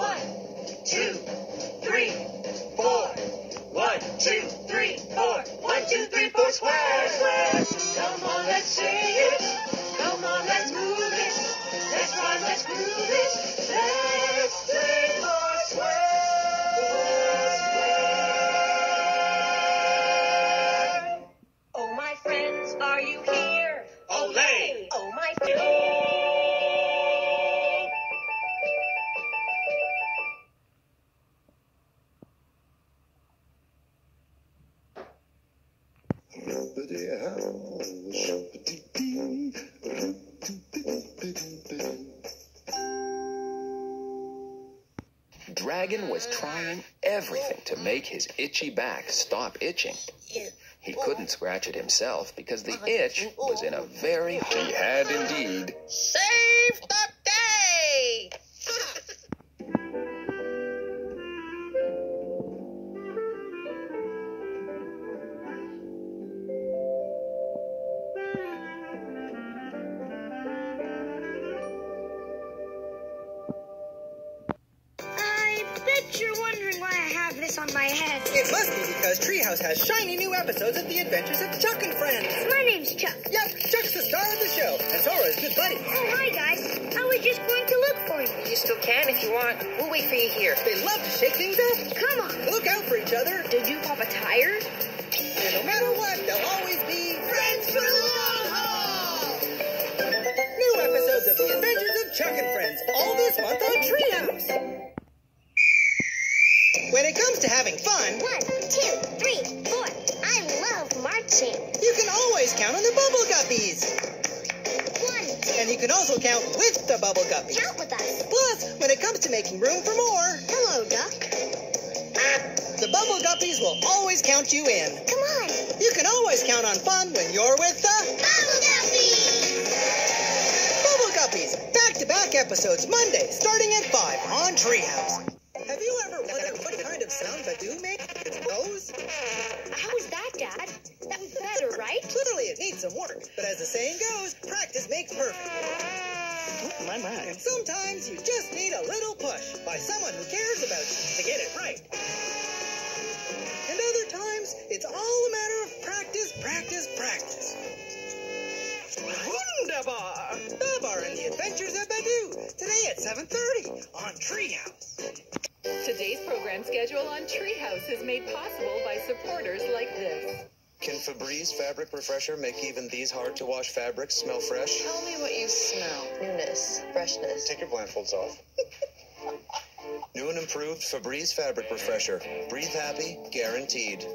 One, two, three, four. One, two, Dragon was trying everything to make his itchy back stop itching. He couldn't scratch it himself because the itch was in a very he had indeed Save the on my head. It must be because Treehouse has shiny new episodes of The Adventures of Chuck and Friends. My name's Chuck. Yep, Chuck's the star of the show, and Sora's good buddy. Oh, hi, guys. I was just going to look for you. You still can if you want. We'll wait for you here. They love to shake things up. Come on. Look out for each other, Did you pop a tire? and no matter what, they'll always When it comes to having fun, One, two, three, four. I love marching. you can always count on the Bubble Guppies. One, two. And you can also count with the Bubble Guppies. Count with us. Plus, when it comes to making room for more, Hello, Duck. the Bubble Guppies will always count you in. Come on. You can always count on fun when you're with the Bubble Guppies. Bubble Guppies. Back-to-back episodes Monday, starting at 5 on Treehouse. Have you ever wondered what kind of sound Badou makes with its nose? How's that, Dad? That was better, right? Clearly it needs some work, but as the saying goes, practice makes perfect. Oh, my, my. And sometimes you just need a little push by someone who cares about you to get it right. And other times, it's all a matter of practice, practice, practice. Wunderbar! Babar and the Adventures of Badou, today at 7.30 on Treehouse. Today's program schedule on Treehouse is made possible by supporters like this. Can Febreze fabric refresher make even these hard to wash fabrics smell fresh? Tell me what you smell. Newness, freshness. Take your blindfolds off. New and improved Febreze fabric refresher. Breathe happy, guaranteed.